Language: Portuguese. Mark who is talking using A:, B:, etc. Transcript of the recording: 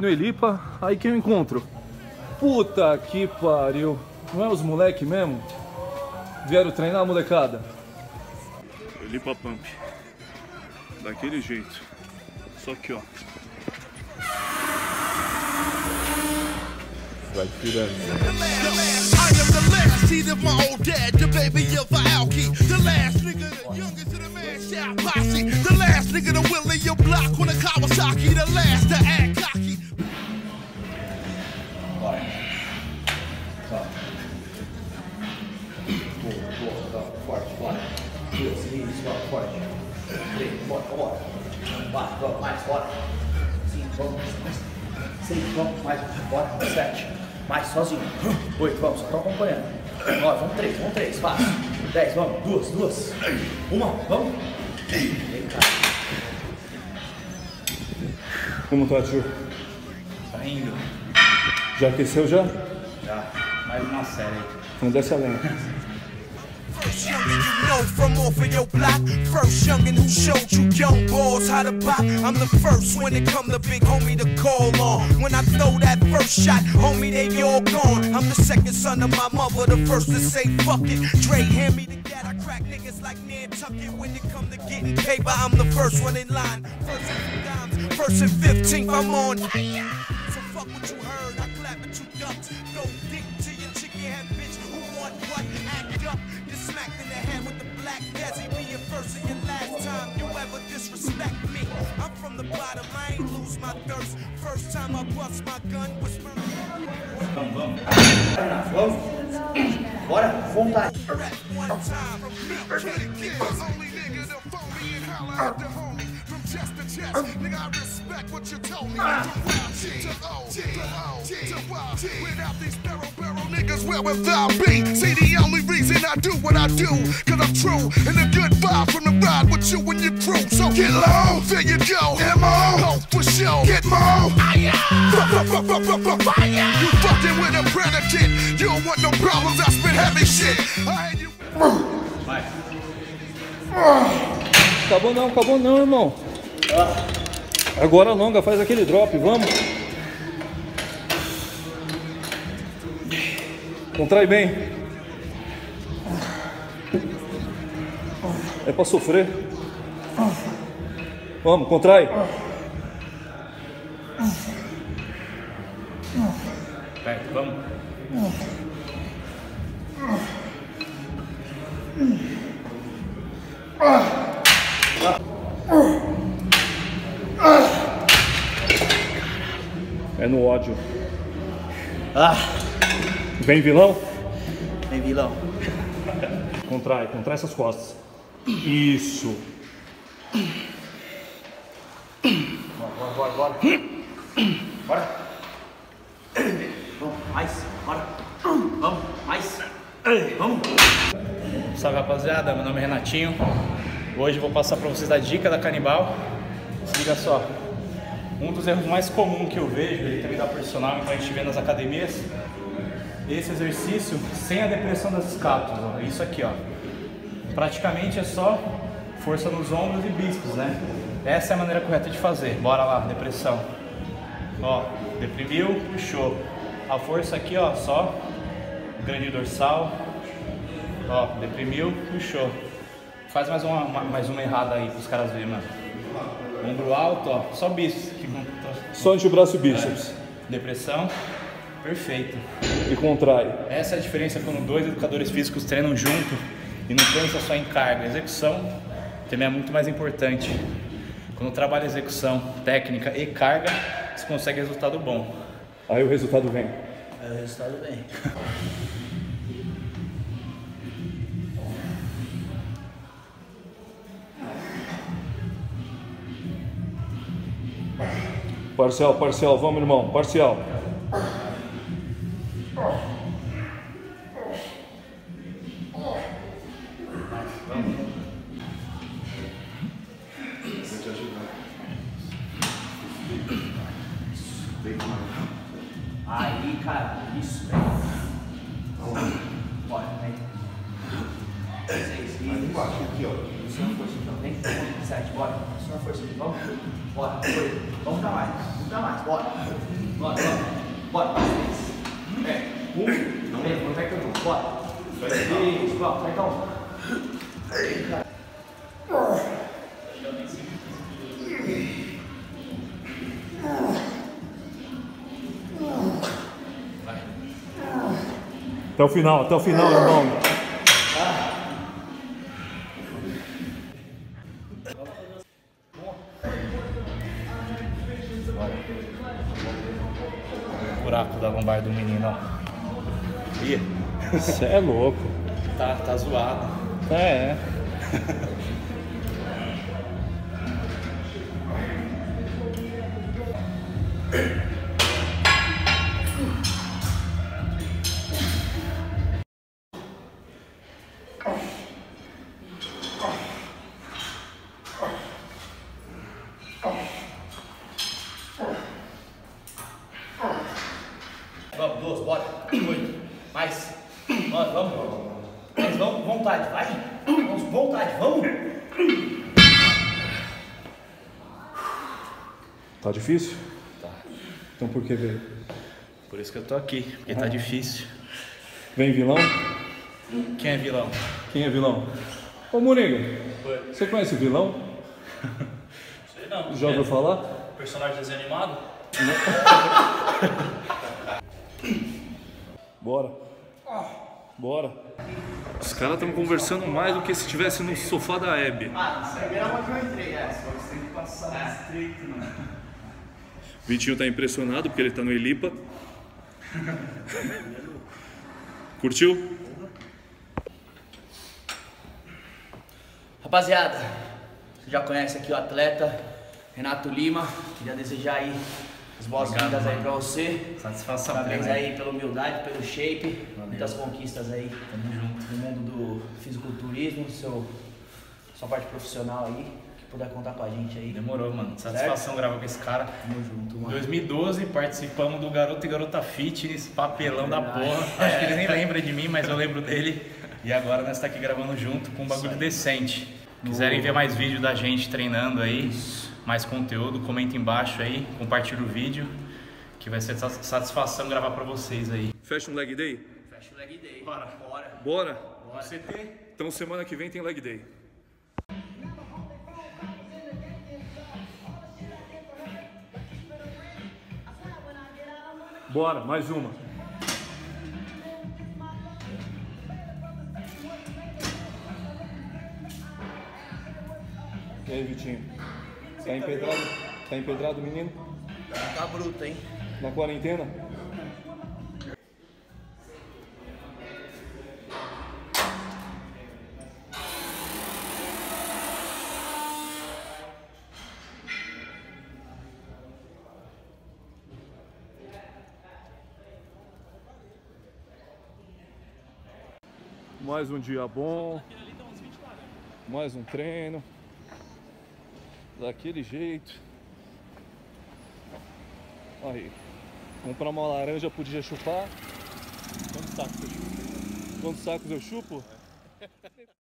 A: no Elipa, aí quem eu encontro? Puta que pariu. Não é os moleque mesmo? Vieram treinar, molecada? Elipa Pump. Daquele jeito. Só que, ó. Vai tirando. I am the last seed of my old dad, the baby of a alky. The last nigga, the youngest of the man shout posse. The last nigga to will your block on a Kawasaki. The last to act cocky.
B: Mais, sozinho. Oito, vamos, só tô acompanhando. Nove, vamos, três, vamos, três, fácil. Dez, vamos, duas, duas. Uma, vamos. Cá.
A: Como tá, tio?
B: Tá indo.
A: Já aqueceu já?
B: Já, mais uma série.
A: Não desce a lenha.
C: First youngin' you know from off of your block. First youngin' who showed you young boys how to pop. I'm the first when it come to big homie to call on. When I throw that first shot, homie, they all gone. I'm the second son of my mother, the first to say fuck it. Dre, hand me the gat, I crack niggas like Nantucket. When it come to getting paper, I'm the first one in line. First and dimes, first and fifteenth, I'm on. So fuck what you heard, I clap at you ducks. Go dick to your chicken head bitch. Who want what? Act up. Get smacked in the head with the black desi. Be your first and your last time you ever disrespect me. I'm from the bottom, I ain't lose my thirst. First time I bust my gun was murder.
B: Vamos. Bora, vontade.
C: Chest to chest, um. nigga, I respect what you told me. Ah. From wild G to O to O to Y. Without these barrel barrel niggas, where would thou be? See, the only reason I do what I do, cause I'm true. And a good vibe from the ride with you and your crew. So get low, there you go. M.O. For sure. Get mo. Fire. You fucking with a predicate. You don't want no problems, I spit heavy shit. I hate you.
A: Acabou não, acabou não, irmão. Agora alonga, faz aquele drop, vamos. Contrai bem. É pra sofrer. Vamos, contrai.
B: Perto, vamos.
A: Ódio.
B: Ah,
A: Vem vilão?
B: vem vilão.
A: Contrai, contrai essas costas. Isso.
B: Bora, bora, bora. Bora. Vamos, mais, bora. Vamos, mais. Vamos.
D: Salve rapaziada, meu nome é Renatinho. Hoje eu vou passar para vocês a dica da canibal. Se liga só. Um dos erros mais comuns que eu vejo, ele também dá personal, que a gente vê nas academias, esse exercício sem a depressão das escápulas. Isso aqui, ó. Praticamente é só força nos ombros e bíceps, né? Essa é a maneira correta de fazer. Bora lá, depressão. Ó, deprimiu, puxou. A força aqui, ó, só grande dorsal, Ó, deprimiu, puxou. Faz mais uma, mais uma errada aí pros caras verem, mano. Ombro alto, ó, só bíceps.
A: Só antebraço e bíceps.
D: Depressão, perfeito.
A: E contrai.
D: Essa é a diferença quando dois educadores físicos treinam junto e não pensa só em carga. Execução também é muito mais importante. Quando trabalha execução, técnica e carga, você consegue resultado bom.
A: Aí o resultado vem.
B: Aí o resultado vem.
A: Parcial, parcial, vamos irmão, parcial.
B: Aí, cara, isso, velho. Bora, vem. Seis, isso. Aqui, ó. Isso é uma força, então. Vem. sete, bora. Só força aqui, vamos. Bora, foi. Vamos dar mais, vamos dar mais, bora. Bora, bora. Bora, três. É, um, não lembra, não pega um, bora. Isso, pronto, pega um.
A: Até o final, até o final, irmão.
D: Do menino, ó. Ih,
A: Você é louco.
D: tá, tá zoado.
A: É.
B: Vamos, duas, bora. Oito. Mais. Vamos, vamos. Mais, vamos, vontade, vai. Vamos, vontade, vamos.
A: Tá difícil? Tá. Então por que veio?
D: Por isso que eu tô aqui, porque tá difícil.
A: Vem vilão?
D: Quem é vilão?
A: Quem é vilão? Ô Murigo, você conhece o vilão?
D: Sei não.
A: Já ouviu falar?
D: Personagem desenho animado?
A: Bora. Bora. Os caras estão conversando mais do que se estivesse no sofá da Hebe.
B: Primeira uma que eu entrei, é.
D: Você tem que passar estreito, mano.
A: Vitinho tá impressionado porque ele tá no Elipa. Curtiu?
B: Rapaziada, você já conhece aqui o atleta Renato Lima. Queria desejar aí as boas-vindas aí pra você.
D: Satisfação
B: Parabéns
D: plena.
B: aí pela humildade, pelo shape, muitas conquistas aí no mundo do fisiculturismo, seu, sua parte profissional aí, que puder contar com a gente aí.
D: Demorou, mano. Satisfação gravar com esse cara.
B: Tamo junto, mano.
D: 2012 participamos do Garoto e Garota Fitness, papelão da porra. Acho que ele nem lembra de mim, mas eu lembro dele. E agora nós tá aqui gravando junto com um bagulho decente. Quiserem ver mais vídeo da gente treinando aí, mais conteúdo, comenta embaixo aí, compartilha o vídeo, que vai ser sa- satisfação gravar pra vocês aí.
A: Fecha um leg day?
B: Fecha o leg day.
D: Bora.
B: Bora.
A: Bora.
B: Bora.
D: CT.
A: Então semana que vem tem leg day. Bora, mais uma. E aí, Vitinho? Tá empedrado? Tá empedrado, menino?
B: Tá bruto, hein?
A: Na quarentena? Mais um dia bom. Mais um treino. Daquele jeito. Aí. Comprar uma laranja pro dia chupar. Quantos sacos eu chupo? Quantos sacos eu chupo?